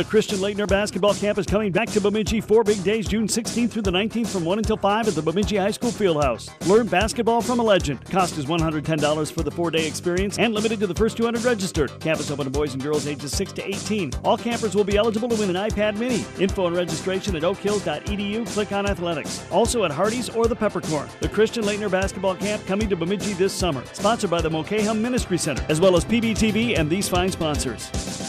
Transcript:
The Christian Laettner Basketball Camp is coming back to Bemidji four big days, June 16th through the 19th from 1 until 5 at the Bemidji High School Fieldhouse. Learn basketball from a legend. Cost is $110 for the four day experience and limited to the first 200 registered. Camp is open to boys and girls ages 6 to 18. All campers will be eligible to win an iPad mini. Info and registration at oakhills.edu. Click on athletics. Also at Hardee's or the Peppercorn. The Christian Laettner Basketball Camp coming to Bemidji this summer. Sponsored by the Mokeham Ministry Center, as well as PBTV and these fine sponsors.